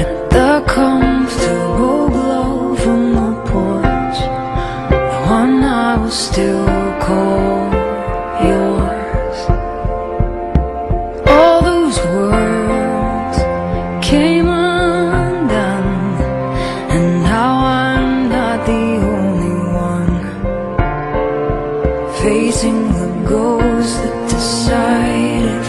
And there comes the old glow from the porch The one I will still call yours. All those words came undone And now I'm not the only one Facing the ghosts that decide if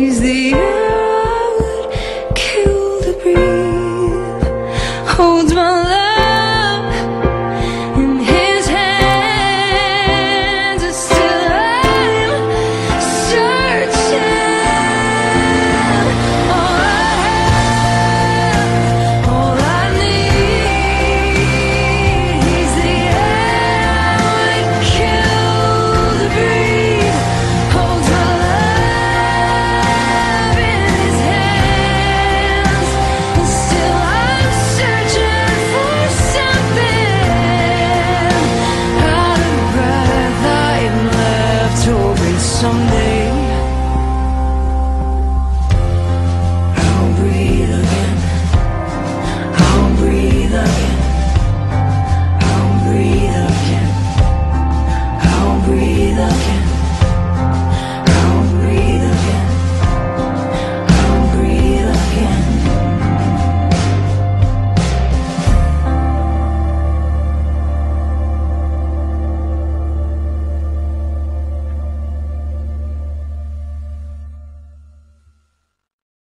seize the air, I would kill to breathe. My life.